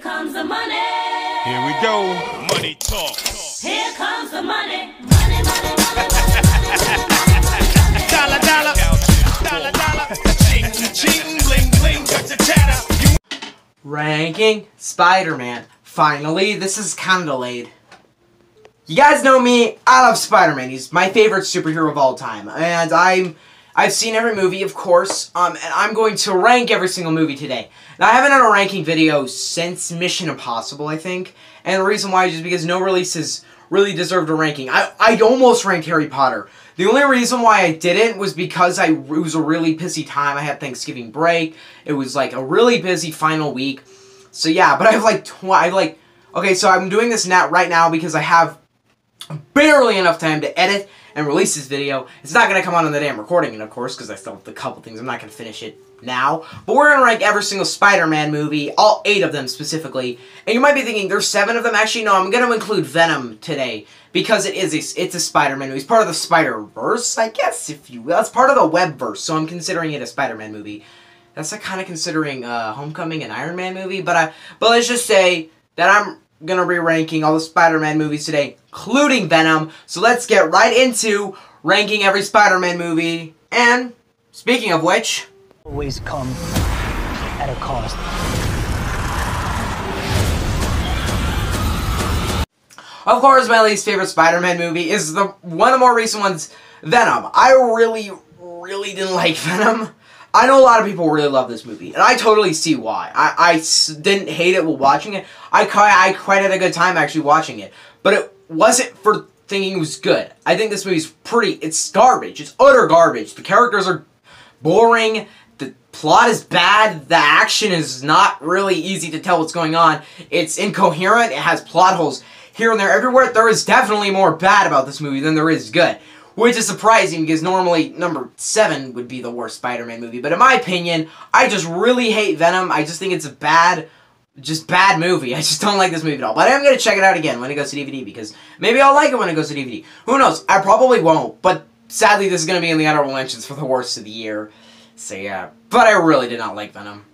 comes the money. Here we go. Money talk. Here comes the money. Money, money, money, money. Dollar, dollar. Dollar, dollar. Ching, ching, bling, bling. Got chatter. Ranking Spider-Man. Finally, this is kind of delayed. You guys know me, I love Spider-Man. He's my favorite superhero of all time. And I'm I've seen every movie, of course, um, and I'm going to rank every single movie today. Now, I haven't done a ranking video since Mission Impossible, I think, and the reason why is just because no releases really deserved a ranking. I, I'd almost ranked Harry Potter. The only reason why I didn't was because I it was a really busy time. I had Thanksgiving break. It was like a really busy final week. So yeah, but I have like tw- I have like okay, so I'm doing this now right now because I have barely enough time to edit and release this video. It's not gonna come out on the day I'm recording it, of course, because I still have a couple things. I'm not gonna finish it now. But we're gonna rank every single Spider-Man movie, all eight of them specifically. And you might be thinking there's seven of them. Actually, no, I'm gonna include Venom today because it is a, it's a Spider-Man movie. It's part of the Spider-Verse, I guess, if you will. It's part of the Webverse, so I'm considering it a Spider-Man movie. That's like kind of considering uh, Homecoming and Iron Man movie, but I but let's just say that I'm gonna be ranking all the Spider-Man movies today, including Venom. So let's get right into ranking every Spider-Man movie. And speaking of which, always come at a cost. of course, my least favorite Spider-Man movie is the one of the more recent ones, Venom. I really, really didn't like Venom. I know a lot of people really love this movie, and I totally see why. I, didn't hate it while watching it. I quite, I quite had a good time actually watching it, but it wasn't for thinking it was good. I think this movie's pretty. It's garbage. It's utter garbage. The characters are boring. The plot is bad. The action is not really easy to tell what's going on. It's incoherent. It has plot holes here and there, everywhere. There is definitely more bad about this movie than there is good. Which is surprising because normally number seven would be the worst Spider-Man movie. But in my opinion, I just really hate Venom. I just think it's a bad, just bad movie. I just don't like this movie at all. But I am gonna check it out again when it goes to DVD because maybe I'll like it when it goes to DVD. Who knows? I probably won't. But sadly, this is gonna be in the honorable mentions for the worst of the year. So yeah. But I really did not like Venom.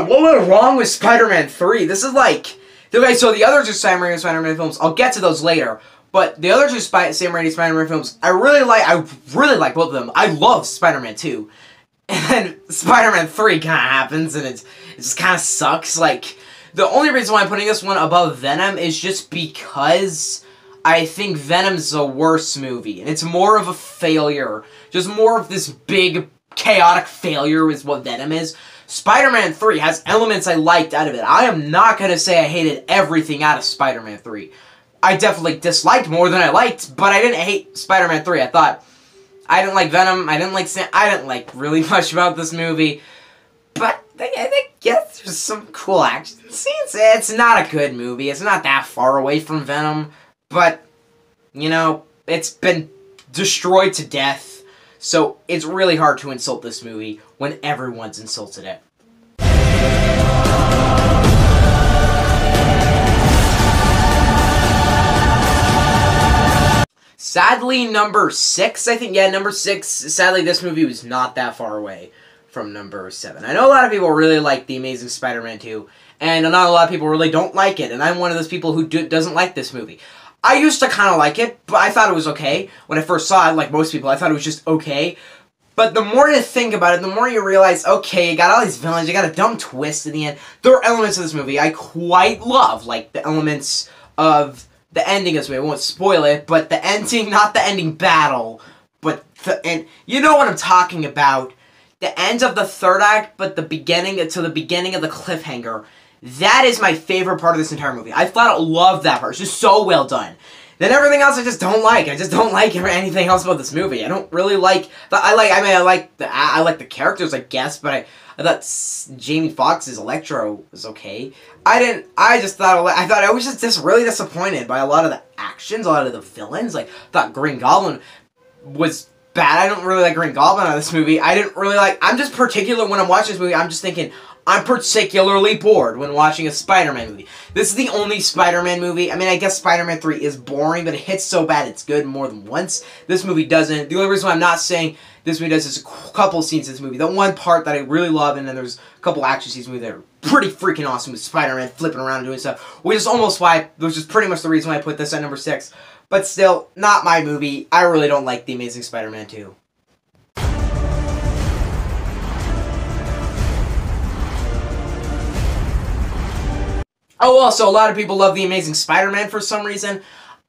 God, what went wrong with Spider-Man 3? This is like... Okay, so the other two Sam Raimi Spider-Man films, I'll get to those later. But the other two Spy- Sam Raimi Spider-Man films, I really like, I really like both of them. I love Spider-Man 2. And then Spider-Man 3 kind of happens, and it's, it just kind of sucks. Like, the only reason why I'm putting this one above Venom is just because I think Venom's a worse movie. And it's more of a failure. Just more of this big, chaotic failure is what Venom is. Spider-Man 3 has elements I liked out of it. I am not going to say I hated everything out of Spider-Man 3. I definitely disliked more than I liked, but I didn't hate Spider-Man 3. I thought I didn't like Venom. I didn't like Sam. I didn't like really much about this movie, but I think yes, there's some cool action scenes. It's not a good movie. It's not that far away from Venom, but you know, it's been destroyed to death. So it's really hard to insult this movie when everyone's insulted it. Sadly, number six, I think, yeah, number six. Sadly, this movie was not that far away from number seven. I know a lot of people really like The Amazing Spider Man 2, and not a lot of people really don't like it, and I'm one of those people who do, doesn't like this movie. I used to kind of like it, but I thought it was okay. When I first saw it, like most people, I thought it was just okay. But the more you think about it, the more you realize, okay, you got all these villains, you got a dumb twist in the end. There are elements of this movie I quite love, like the elements of the ending of this movie. Won't spoil it, but the ending, not the ending battle, but the end. You know what I'm talking about. The end of the third act, but the beginning to the beginning of the cliffhanger. That is my favorite part of this entire movie. I flat out love that part. It's just so well done. Then everything else I just don't like. I just don't like anything else about this movie. I don't really like the. I like. I mean, I like the. I like the characters, I guess, but I. I thought Jamie Foxx's Electro was okay. I didn't. I just thought. I thought I was just, just really disappointed by a lot of the actions, a lot of the villains. Like thought Green Goblin was bad. I don't really like Green Goblin on this movie. I didn't really like. I'm just particular when I'm watching this movie. I'm just thinking. I'm particularly bored when watching a Spider-Man movie. This is the only Spider-Man movie. I mean, I guess Spider-Man 3 is boring, but it hits so bad it's good more than once. This movie doesn't. The only reason why I'm not saying this movie does is a couple scenes in this movie. The one part that I really love, and then there's a couple action scenes in this movie that are pretty freaking awesome with Spider-Man flipping around and doing stuff, which is almost why, which is pretty much the reason why I put this at number 6. But still, not my movie. I really don't like The Amazing Spider-Man 2. Oh, also, a lot of people love The Amazing Spider-Man for some reason.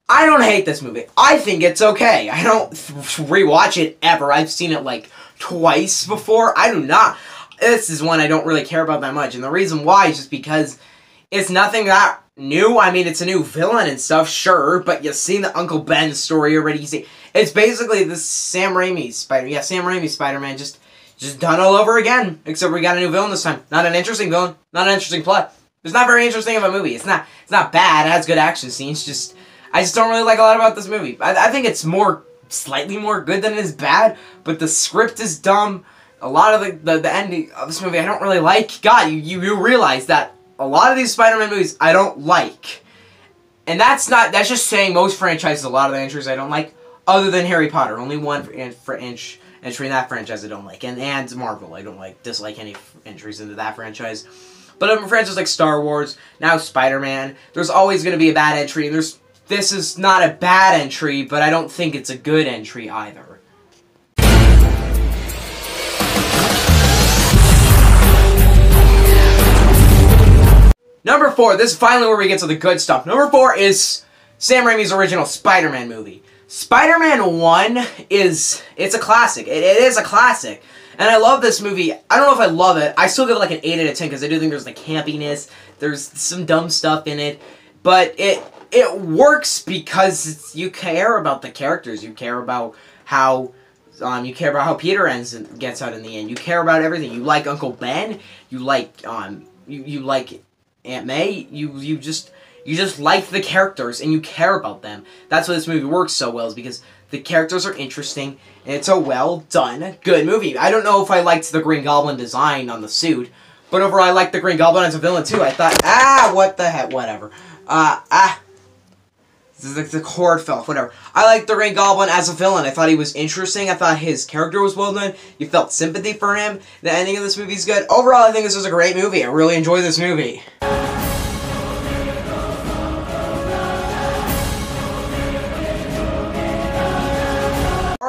I don't hate this movie. I think it's okay. I don't rewatch it ever. I've seen it like twice before. I do not. This is one I don't really care about that much. And the reason why is just because it's nothing that new. I mean, it's a new villain and stuff, sure, but you've seen the Uncle Ben story already. You see, it's basically the Sam Raimi Spider. Yeah, Sam Raimi Spider-Man just just done all over again. Except we got a new villain this time. Not an interesting villain. Not an interesting plot. It's not very interesting of a movie. It's not. It's not bad. It has good action scenes. Just I just don't really like a lot about this movie. I, I think it's more slightly more good than it is bad. But the script is dumb. A lot of the the, the ending of this movie I don't really like. God, you, you you realize that a lot of these Spider-Man movies I don't like. And that's not that's just saying most franchises a lot of the entries I don't like other than Harry Potter. Only one for, for inch entry in that franchise I don't like. And and Marvel I don't like dislike any entries into that franchise. But um, franchises like Star Wars, now Spider-Man, there's always going to be a bad entry. There's this is not a bad entry, but I don't think it's a good entry either. Number four, this is finally where we get to the good stuff. Number four is Sam Raimi's original Spider-Man movie. Spider-Man 1 is, it's a classic. It, it is a classic. And I love this movie. I don't know if I love it. I still give it like an 8 out of 10 because I do think there's like campiness. There's some dumb stuff in it. But it it works because you care about the characters. You care about how um, you care about how Peter ends and gets out in the end. You care about everything. You like Uncle Ben. You like um you, you like Aunt May. You you just you just like the characters and you care about them. That's why this movie works so well is because the characters are interesting and it's a well done good movie. I don't know if I liked the Green Goblin design on the suit, but overall I liked the Green Goblin as a villain too. I thought ah what the heck whatever. Uh ah the, the cord fell whatever. I liked the Green Goblin as a villain. I thought he was interesting. I thought his character was well done. You felt sympathy for him. The ending of this movie is good. Overall, I think this was a great movie. I really enjoyed this movie.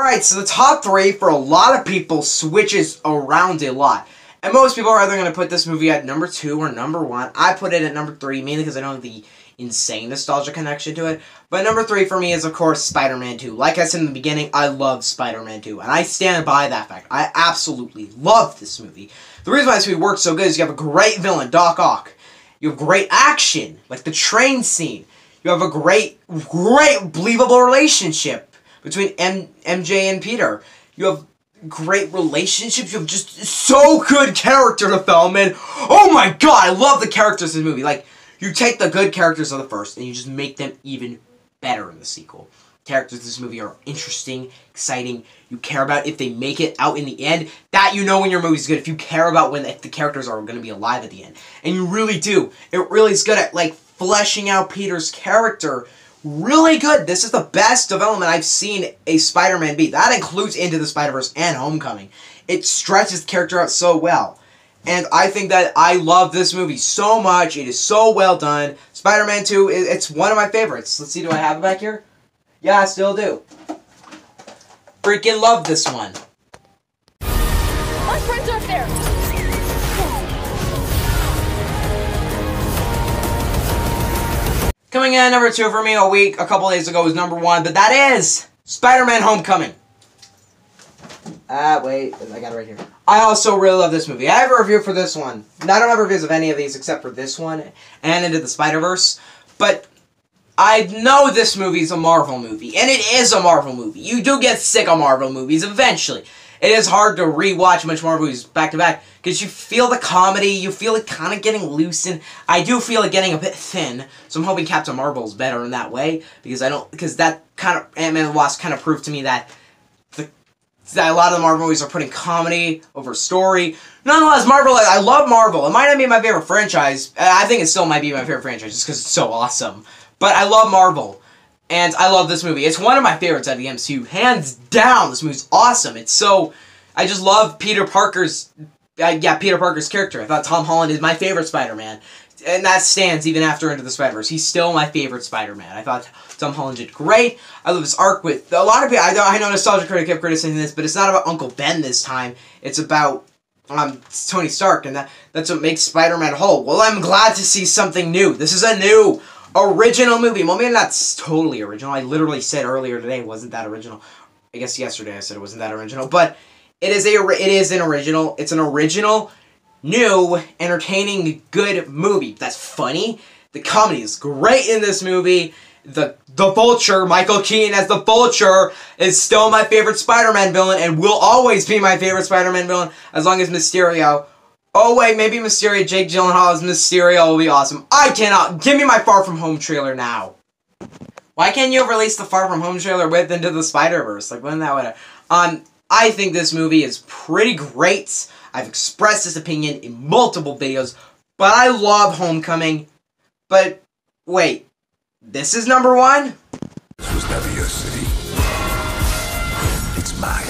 Alright, so the top three for a lot of people switches around a lot. And most people are either going to put this movie at number two or number one. I put it at number three, mainly because I don't have the insane nostalgia connection to it. But number three for me is, of course, Spider-Man 2. Like I said in the beginning, I love Spider-Man 2. And I stand by that fact. I absolutely love this movie. The reason why this movie works so good is you have a great villain, Doc Ock. You have great action, like the train scene. You have a great, great, believable relationship between M- MJ and Peter. You have great relationships. You have just so good character development. Oh my god, I love the characters in the movie. Like, you take the good characters of the first and you just make them even better in the sequel. Characters in this movie are interesting, exciting. You care about if they make it out in the end. That you know when your movie's good. If you care about when if the characters are going to be alive at the end, and you really do. It really is good at like fleshing out Peter's character really good. This is the best development I've seen a Spider-Man be. That includes Into the Spider-Verse and Homecoming. It stretches the character out so well. And I think that I love this movie so much. It is so well done. Spider-Man 2, it's one of my favorites. Let's see, do I have it back here? Yeah, I still do. Freaking love this one. Coming in number two for me a week, a couple days ago was number one, but that is Spider-Man Homecoming. Ah, wait, I got it right here. I also really love this movie. I have a review for this one. I don't have reviews of any of these except for this one and Into the Spider-Verse, but I know this movie is a Marvel movie, and it is a Marvel movie. You do get sick of Marvel movies eventually. It is hard to rewatch much Marvel movies back to back because you feel the comedy, you feel it kind of getting loose, and I do feel it getting a bit thin. So I'm hoping Captain Marvel is better in that way because I don't because that kind of Ant Man and the Wasp kind of proved to me that the that a lot of the Marvel movies are putting comedy over story. Nonetheless, Marvel, I love Marvel. It might not be my favorite franchise. I think it still might be my favorite franchise just because it's so awesome. But I love Marvel. And I love this movie. It's one of my favorites out of the MCU. Hands down, this movie's awesome. It's so. I just love Peter Parker's. Uh, yeah, Peter Parker's character. I thought Tom Holland is my favorite Spider Man. And that stands even after Into the Spider Verse. He's still my favorite Spider Man. I thought Tom Holland did great. I love his arc with. A lot of people. I know, I know Nostalgia Critic kept criticizing this, but it's not about Uncle Ben this time. It's about um, Tony Stark, and that, that's what makes Spider-Man whole. Well, I'm glad to see something new. This is a new, original movie. Well, maybe not totally original. I literally said earlier today wasn't that original. I guess yesterday I said it wasn't that original, but it is a it is an original. It's an original, new, entertaining, good movie. That's funny. The comedy is great in this movie. The the Vulture, Michael Keaton as the Vulture, is still my favorite Spider-Man villain and will always be my favorite Spider-Man villain as long as Mysterio. Oh wait, maybe Mysterio, Jake Gyllenhaal as Mysterio will be awesome. I cannot give me my Far From Home trailer now. Why can't you release the Far From Home trailer with Into the Spider Verse? Like when that would um I think this movie is pretty great. I've expressed this opinion in multiple videos, but I love Homecoming. But wait, this is number one? This was never your city. It's mine.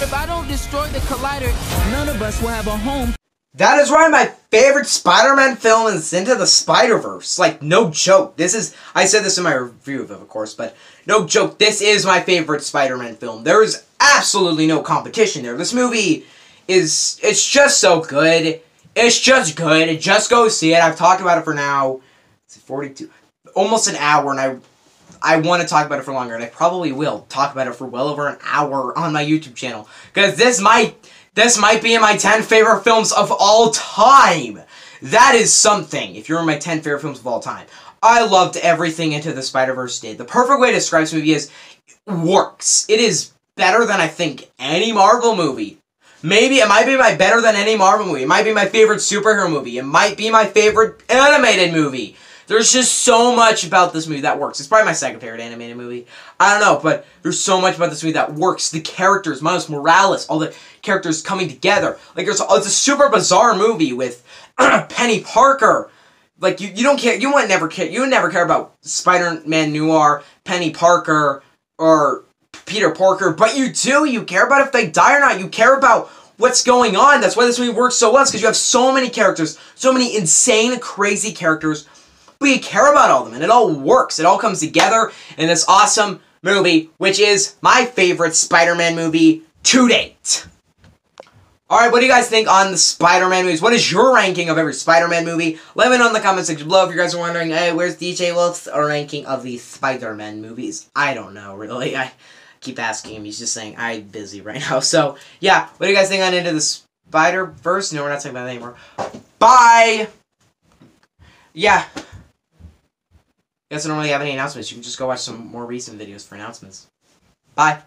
If I don't destroy the collider, none of us will have a home. That is why my favorite Spider-Man film is Into the Spider-Verse. Like, no joke. This is, I said this in my review of it, of course, but no joke. This is my favorite Spider-Man film. There is absolutely no competition there. This movie is, it's just so good. It's just good. Just go see it. I've talked about it for now, it's 42, almost an hour, and I I want to talk about it for longer, and I probably will talk about it for well over an hour on my YouTube channel. Because this might this might be in my 10 favorite films of all time. That is something, if you're in my 10 favorite films of all time. I loved everything Into the Spider-Verse did. The perfect way to describe this movie is works. It is better than I think any Marvel movie. Maybe it might be my better than any Marvel movie. It might be my favorite superhero movie. It might be my favorite animated movie. There's just so much about this movie that works. It's probably my second favorite animated movie. I don't know, but there's so much about this movie that works. The characters, Miles Morales, all the characters coming together. Like there's it's a super bizarre movie with Peni Parker. Like you, you don't care. You would never care. You would never care about Spider-Man Noir, Peni Parker, or Peter Parker, but you do. You care about if they die or not. You care about what's going on. That's why this movie works so well. Because you have so many characters, so many insane, crazy characters, but you care about all of them, and it all works. It all comes together in this awesome movie, which is my favorite Spider-Man movie to date. Alright, what do you guys think on the Spider-Man movies? What is your ranking of every Spider-Man movie? Let me know in the comment section below if you guys are wondering, hey, where's DJ Wolf's ranking of the Spider-Man movies? I don't know, really. I keep asking him. He's just saying, I'm busy right now. So, yeah, what do you guys think on Into the Spider-Verse? No, we're not talking about that anymore. Bye! Yeah. You guys don't really have any announcements. You can just go watch some more recent videos for announcements. Bye.